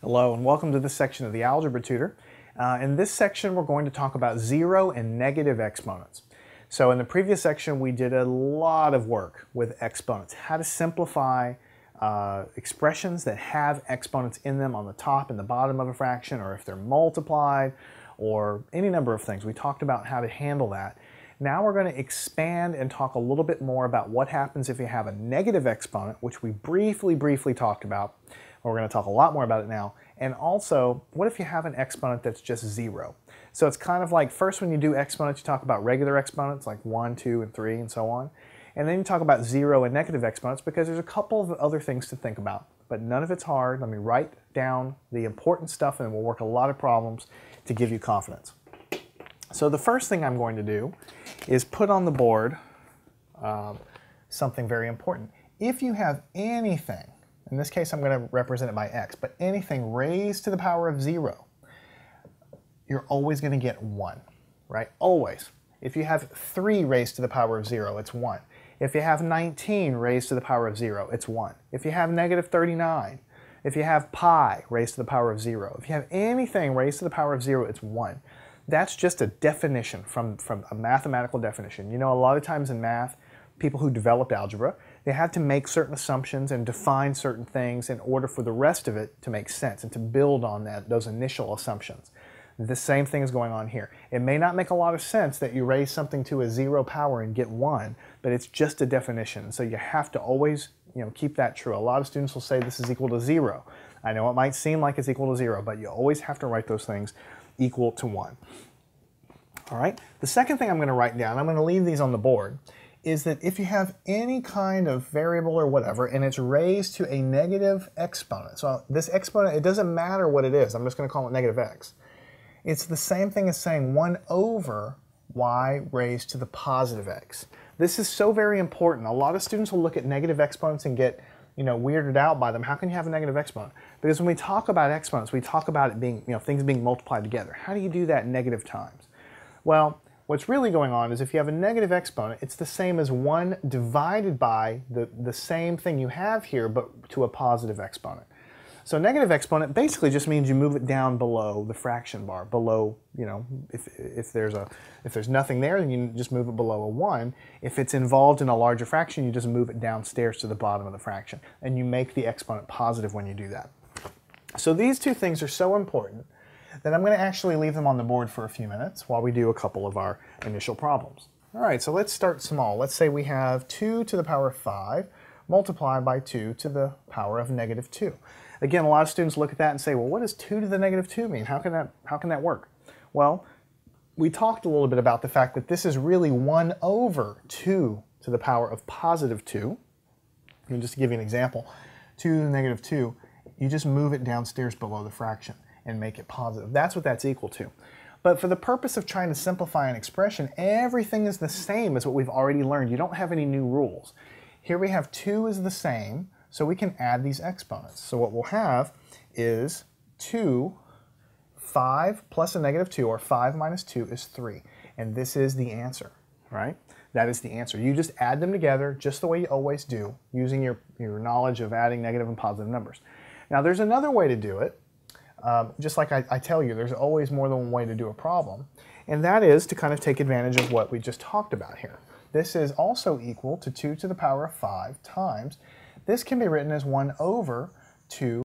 Hello and welcome to this section of the Algebra Tutor. Uh, in this section we're going to talk about zero and negative exponents. So in the previous section we did a lot of work with exponents, how to simplify uh, expressions that have exponents in them on the top and the bottom of a fraction or if they're multiplied or any number of things. We talked about how to handle that. Now we're going to expand and talk a little bit more about what happens if you have a negative exponent, which we briefly, briefly talked about. We're going to talk a lot more about it now. And also, what if you have an exponent that's just zero? So it's kind of like first when you do exponents, you talk about regular exponents like one, two, and three, and so on. And then you talk about zero and negative exponents because there's a couple of other things to think about. But none of it's hard. Let me write down the important stuff and we'll work a lot of problems to give you confidence. So the first thing I'm going to do is put on the board um, something very important. If you have anything in this case, I'm going to represent it by x, but anything raised to the power of 0, you're always going to get 1, right? Always. If you have 3 raised to the power of 0, it's 1. If you have 19 raised to the power of 0, it's 1. If you have negative 39, if you have pi raised to the power of 0, if you have anything raised to the power of 0, it's 1. That's just a definition from, from a mathematical definition. You know, a lot of times in math, people who developed algebra, they have to make certain assumptions and define certain things in order for the rest of it to make sense and to build on that those initial assumptions. The same thing is going on here. It may not make a lot of sense that you raise something to a zero power and get one, but it's just a definition. So you have to always you know, keep that true. A lot of students will say this is equal to zero. I know it might seem like it's equal to zero, but you always have to write those things equal to one. All right, the second thing I'm going to write down, I'm going to leave these on the board, is that if you have any kind of variable or whatever and it's raised to a negative exponent, so this exponent, it doesn't matter what it is, I'm just going to call it negative x. It's the same thing as saying 1 over y raised to the positive x. This is so very important. A lot of students will look at negative exponents and get you know, weirded out by them. How can you have a negative exponent? Because when we talk about exponents, we talk about it being, you know, things being multiplied together. How do you do that negative times? Well, What's really going on is if you have a negative exponent, it's the same as 1 divided by the, the same thing you have here, but to a positive exponent. So negative exponent basically just means you move it down below the fraction bar, below, you know, if, if, there's, a, if there's nothing there, then you just move it below a 1. If it's involved in a larger fraction, you just move it downstairs to the bottom of the fraction. And you make the exponent positive when you do that. So these two things are so important then I'm going to actually leave them on the board for a few minutes while we do a couple of our initial problems. All right, so let's start small. Let's say we have 2 to the power of 5 multiplied by 2 to the power of negative 2. Again, a lot of students look at that and say, well, what does 2 to the negative 2 mean? How can that, how can that work? Well, we talked a little bit about the fact that this is really 1 over 2 to the power of positive 2. And just to give you an example, 2 to the negative 2, you just move it downstairs below the fraction and make it positive. That's what that's equal to. But for the purpose of trying to simplify an expression, everything is the same as what we've already learned. You don't have any new rules. Here we have 2 is the same, so we can add these exponents. So what we'll have is 2, 5 plus a negative 2, or 5 minus 2 is 3. And this is the answer, right? That is the answer. You just add them together just the way you always do, using your, your knowledge of adding negative and positive numbers. Now there's another way to do it, um, just like I, I, tell you, there's always more than one way to do a problem. And that is to kind of take advantage of what we just talked about here. This is also equal to 2 to the power of 5 times. This can be written as 1 over 2